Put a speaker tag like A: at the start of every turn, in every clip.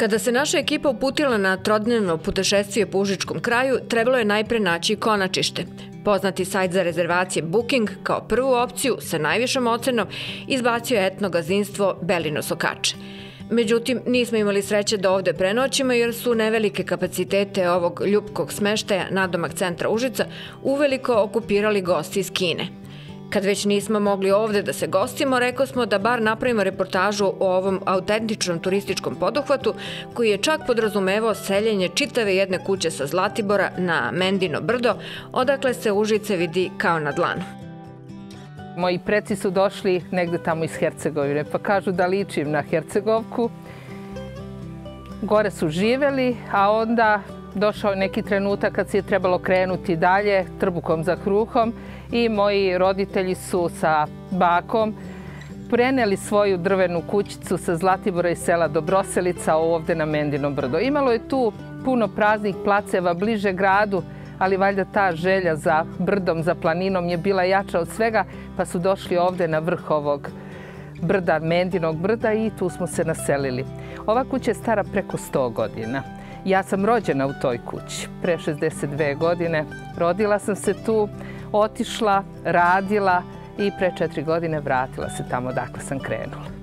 A: Kada se naša ekipa uputila na trodnevno putešestvije po Užičkom kraju, trebalo je najpre naći konačište. Poznati sajt za rezervacije Booking kao prvu opciju sa najvišom ocenom izbacio je etno gazinstvo Belino Sokače. Međutim, nismo imali sreće da ovde prenoćimo jer su nevelike kapacitete ovog ljubkog smeštaja nadomak centra Užica uveliko okupirali gosti iz Kine – Kad već nismo mogli ovde da se gostimo, rekao smo da bar napravimo reportažu o ovom autentičnom turističkom poduhvatu koji je čak podrazumevao seljenje čitave jedne kuće sa Zlatibora na Mendino brdo, odakle se Užice vidi kao na dlanu.
B: Moji preci su došli negde tamo iz Hercegovine, pa kažu da ličim na Hercegovku. Gore su živeli, a onda došao neki trenutak kad se je trebalo krenuti dalje trbukom za kruhom i moji roditelji su sa bakom preneli svoju drvenu kućicu sa Zlatibora i sela Dobroselica ovde na Mendino brdo. Imalo je tu puno praznih placeva bliže gradu, ali valjda ta želja za brdom, za planinom je bila jača od svega, pa su došli ovde na vrh ovog brda, Mendinog brda i tu smo se naselili. Ova kuća je stara preko 100 godina. Ja sam rođena u toj kući pre 62 godine. Rodila sam se tu, otišla, radila i pre četiri godine vratila se tamo dakle sam krenula.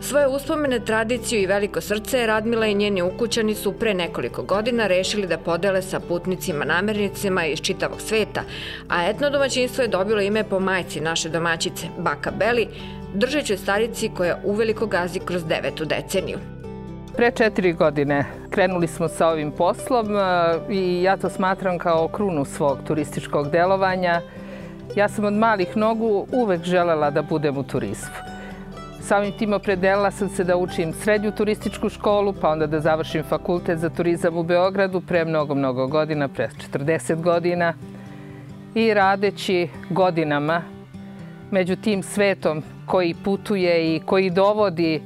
A: Svoje uspomene, tradiciju i veliko srce Radmila i njeni ukućani su pre nekoliko godina rešili da podele sa putnicima namernicima iz čitavog sveta, a etno domaćinstvo je dobilo ime po majci naše domaćice, Baka Beli, držećoj starici koja uveliko gazi kroz devetu deceniju.
B: Pre četiri godine krenuli smo sa ovim poslom e, i ja to smatram kao krunu svog turističkog delovanja. Ja sam od malih nogu uvek želela da budem u turizmu. Samim tim opredelila sam se da učim srednju turističku školu, pa onda da završim fakultet za turizam u Beogradu pre mnogo, mnogo godina, pre 40 godina. I radeći godinama među tim svetom koji putuje i koji dovodi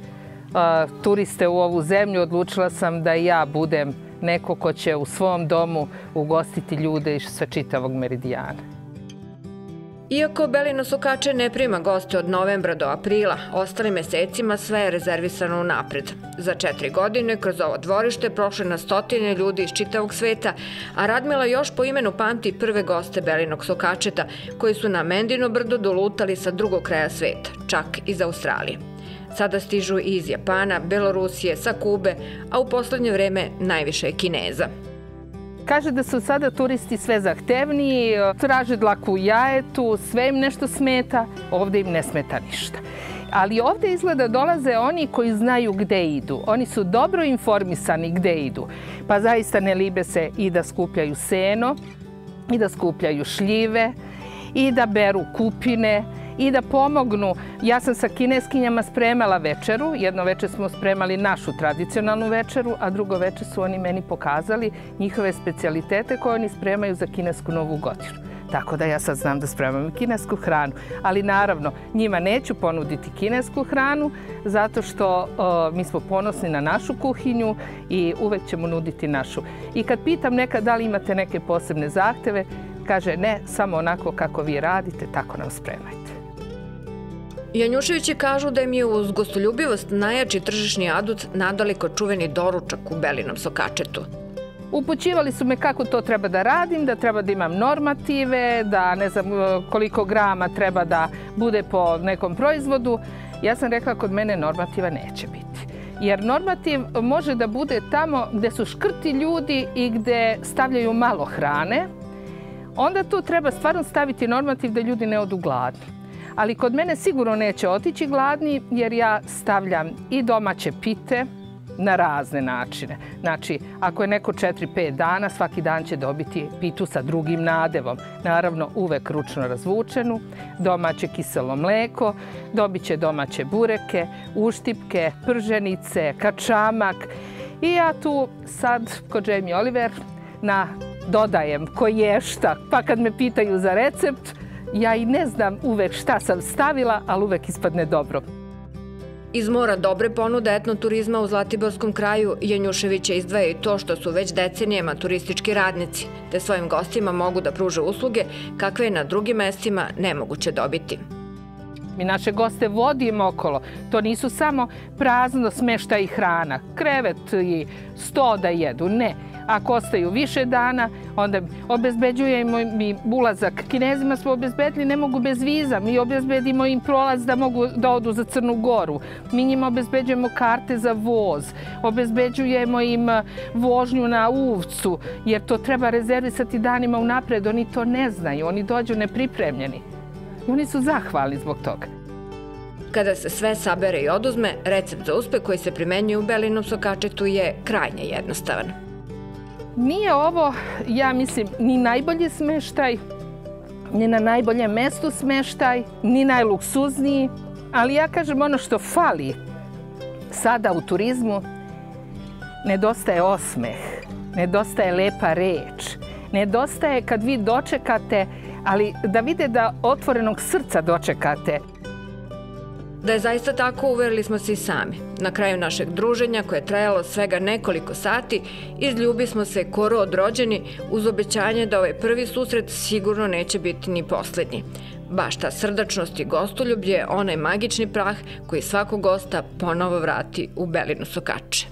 B: turiste u ovu zemlju, odlučila sam da ja budem neko ko će u svom domu ugostiti ljude iz sve čitavog meridijana.
A: Iako Belino Sokače ne prima goste od novembra do aprila, ostalim mesecima sve je rezervisano napred. Za četiri godine kroz ovo dvorište prošle na stotine ljudi iz čitavog sveta, a Radmila još po imenu pamti prve goste Belinog Sokačeta, koji su na Mendino brdo dolutali sa drugog kraja sveta, čak iz Australije. Sada stižu i iz Japana, Belorusije, sa Kube, a u poslednje vreme najviše je Kineza.
B: Kaže da su sada turisti sve zahtevniji, traže dlaku jajetu, sve im nešto smeta, ovde im ne smeta ništa. Ali ovde izgleda dolaze oni koji znaju gde idu. Oni su dobro informisani gde idu. Pa zaista ne libe se i da skupljaju seno, i da skupljaju šljive, i da beru kupine, i da pomognu. Ja sam sa kineskinjama spremala večeru. Jedno veče smo spremali našu tradicionalnu večeru, a drugo veče su oni meni pokazali njihove specialitete koje oni spremaju za kinesku novu godinu. Tako da ja sad znam da spremam kinesku hranu. Ali naravno, njima neću ponuditi kinesku hranu zato što mi smo ponosni na našu kuhinju i uvek ćemo nuditi našu. I kad pitam nekad da li imate neke posebne zahteve, kaže ne, samo onako kako vi radite, tako nam spremajte.
A: Janjuševići kažu da im je uz gostoljubivost najjači tržišni adut nadaliko čuveni doručak u Belinom sokačetu.
B: Upućivali su me kako to treba da radim, da treba da imam normative, da ne znam koliko grama treba da bude po nekom proizvodu. Ja sam rekla kod mene normativa neće biti. Jer normativ može da bude tamo gde su škrti ljudi i gde stavljaju malo hrane. Onda tu treba stvarno staviti normativ da ljudi ne odu gladni ali kod mene sigurno neće otići gladni jer ja stavljam i domaće pite na razne načine. Znači, ako je neko 4-5 dana, svaki dan će dobiti pitu sa drugim nadevom. Naravno, uvek ručno razvučenu, domaće kiselo mleko, dobit će domaće bureke, uštipke, prženice, kačamak. I ja tu sad, kod Jamie Oliver, na dodajem koji je šta. Pa kad me pitaju za recept, Ja i ne znam uvek šta sam stavila, ali uvek ispadne dobro.
A: Iz mora dobre ponude etnoturizma u Zlatiborskom kraju Janjuševića izdvaja i to što su već decenijama turistički radnici, te svojim gostima mogu da pruže usluge kakve je na drugim mestima nemoguće dobiti.
B: Mi naše goste vodimo okolo. To nisu samo prazno smešta i hrana, krevet i sto da jedu. Ne. Ako ostaju više dana, onda obezbeđujemo im ulazak. Kinezima smo obezbedili, ne mogu bez viza. Mi obezbedimo im prolaz da mogu da odu za Crnu Goru. Mi njima obezbeđujemo karte za voz. Obezbeđujemo im vožnju na uvcu, jer to treba rezervisati danima unapred. Oni to ne znaju, oni dođu nepripremljeni. Oni su zahvalni zbog toga.
A: Kada se sve sabere i oduzme, recept za uspeh koji se primenjuje u belinom sokačetu je krajnje jednostavan.
B: Nije ovo, ja mislim, ni najbolji smeštaj, ni na najboljem mestu smeštaj, ni najluksuzniji, ali ja kažem ono što fali sada u turizmu, nedostaje osmeh, nedostaje lepa reč, nedostaje kad vi dočekate, ali da vide da otvorenog srca dočekate.
A: Da je zaista tako, uverili smo se i sami. Na kraju našeg druženja, koje je trajalo svega nekoliko sati, izljubi smo se koro odrođeni uz obećanje da ovaj prvi susret sigurno neće biti ni poslednji. Baš ta srdačnost i gostoljublje je onaj magični prah koji svakog gosta ponovo vrati u belinu sokače.